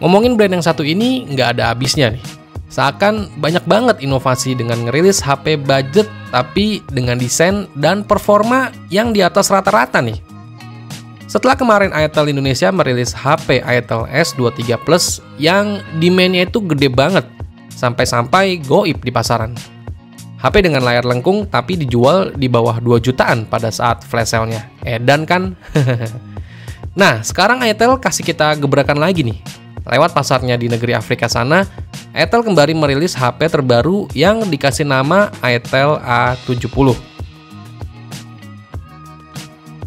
Ngomongin brand yang satu ini nggak ada habisnya nih. Seakan banyak banget inovasi dengan ngerilis HP budget tapi dengan desain dan performa yang di atas rata-rata nih. Setelah kemarin Itel Indonesia merilis HP Itel S23 Plus yang demand-nya itu gede banget, sampai-sampai goib di pasaran. HP dengan layar lengkung tapi dijual di bawah 2 jutaan pada saat flash sale-nya. Edan kan? nah, sekarang Itel kasih kita gebrakan lagi nih Lewat pasarnya di negeri Afrika sana, Etel kembali merilis HP terbaru yang dikasih nama Itel A70.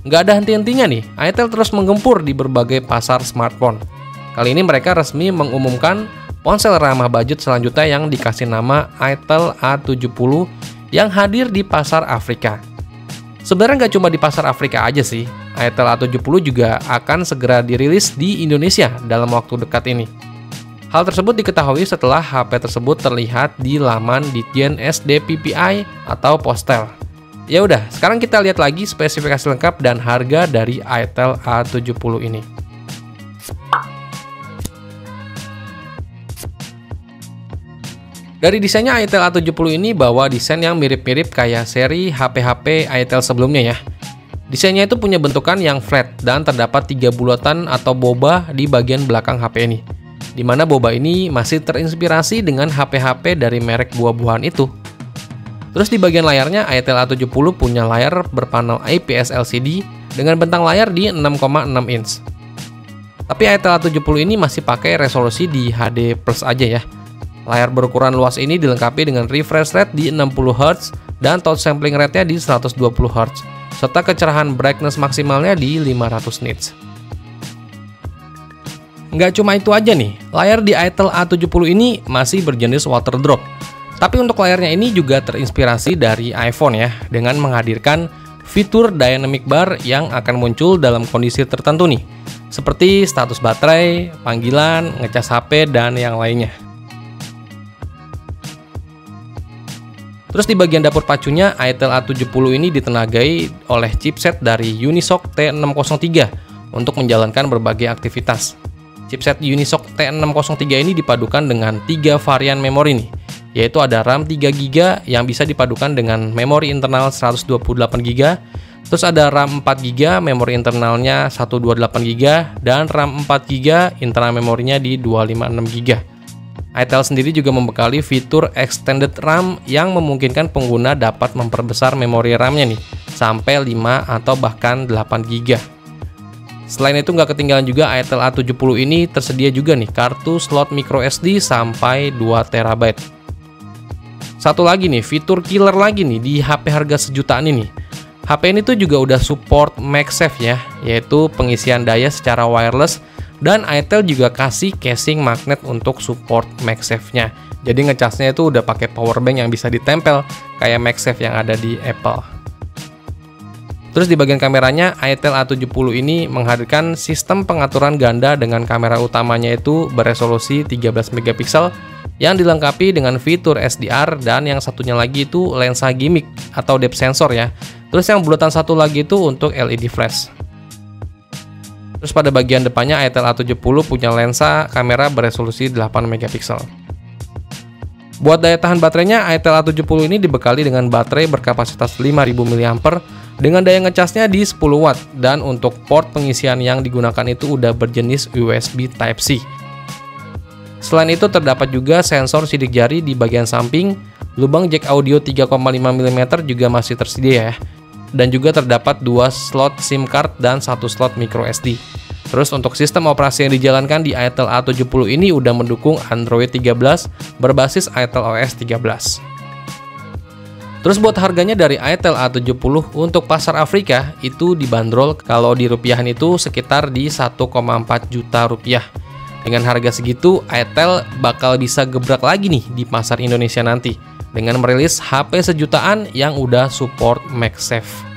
Nggak ada henti-hentinya nih, Itel terus menggempur di berbagai pasar smartphone. Kali ini mereka resmi mengumumkan ponsel ramah budget selanjutnya yang dikasih nama Itel A70 yang hadir di pasar Afrika. Sebenarnya nggak cuma di pasar Afrika aja sih, Itel A70 juga akan segera dirilis di Indonesia dalam waktu dekat ini. Hal tersebut diketahui setelah HP tersebut terlihat di laman Ditjen SD PPI atau Postel. Ya udah, sekarang kita lihat lagi spesifikasi lengkap dan harga dari Itel A70 ini. Dari desainnya Itel A70 ini bawa desain yang mirip-mirip kayak seri HP-HP Itel sebelumnya ya. Desainnya itu punya bentukan yang flat dan terdapat tiga bulatan atau boba di bagian belakang HP ini. Di mana boba ini masih terinspirasi dengan HP-HP dari merek buah-buahan itu. Terus di bagian layarnya, ITEL A70 punya layar berpanel IPS LCD dengan bentang layar di 6,6 inch. Tapi ITEL A70 ini masih pakai resolusi di HD Plus aja ya. Layar berukuran luas ini dilengkapi dengan refresh rate di 60 Hz dan touch sampling rate-nya di 120 Hz serta kecerahan brightness maksimalnya di 500 nits. Nggak cuma itu aja nih, layar di Itel A70 ini masih berjenis water drop. Tapi untuk layarnya ini juga terinspirasi dari iPhone ya, dengan menghadirkan fitur dynamic bar yang akan muncul dalam kondisi tertentu nih, seperti status baterai, panggilan, ngecas HP, dan yang lainnya. Terus di bagian dapur pacunya, ITEL A70 ini ditenagai oleh chipset dari Unisoc T603 untuk menjalankan berbagai aktivitas. Chipset Unisoc T603 ini dipadukan dengan tiga varian memori nih, yaitu ada RAM 3GB yang bisa dipadukan dengan memori internal 128GB, terus ada RAM 4GB, memori internalnya 128GB, dan RAM 4GB, internal memorinya di 256GB. iTel sendiri juga membekali fitur extended RAM yang memungkinkan pengguna dapat memperbesar memori RAM-nya nih sampai 5 atau bahkan 8 GB. Selain itu nggak ketinggalan juga iTel A70 ini tersedia juga nih kartu slot micro SD sampai 2 TB. Satu lagi nih, fitur killer lagi nih di HP harga sejutaan ini. HP ini tuh juga udah support MagSafe ya, yaitu pengisian daya secara wireless dan Itel juga kasih casing magnet untuk support MagSafe-nya. Jadi ngecasnya itu udah pakai power bank yang bisa ditempel kayak MagSafe yang ada di Apple. Terus di bagian kameranya, Itel A70 ini menghadirkan sistem pengaturan ganda dengan kamera utamanya itu beresolusi 13 megapiksel yang dilengkapi dengan fitur SDR dan yang satunya lagi itu lensa gimmick atau depth sensor ya. Terus yang bulatan satu lagi itu untuk LED flash. Terus pada bagian depannya Itel A70 punya lensa kamera beresolusi 8 megapiksel. Buat daya tahan baterainya, Itel A70 ini dibekali dengan baterai berkapasitas 5000 mAh dengan daya ngecasnya di 10 watt dan untuk port pengisian yang digunakan itu udah berjenis USB Type-C. Selain itu terdapat juga sensor sidik jari di bagian samping, lubang jack audio 3,5 mm juga masih tersedia ya, dan juga terdapat dua slot SIM card dan satu slot micro SD. Terus untuk sistem operasi yang dijalankan di Itel A70 ini udah mendukung Android 13 berbasis Itel OS 13. Terus buat harganya dari Itel A70 untuk pasar Afrika itu dibanderol kalau di rupiahan itu sekitar di 1,4 juta rupiah. Dengan harga segitu, Itel bakal bisa gebrak lagi nih di pasar Indonesia nanti dengan merilis HP sejutaan yang udah support MagSafe.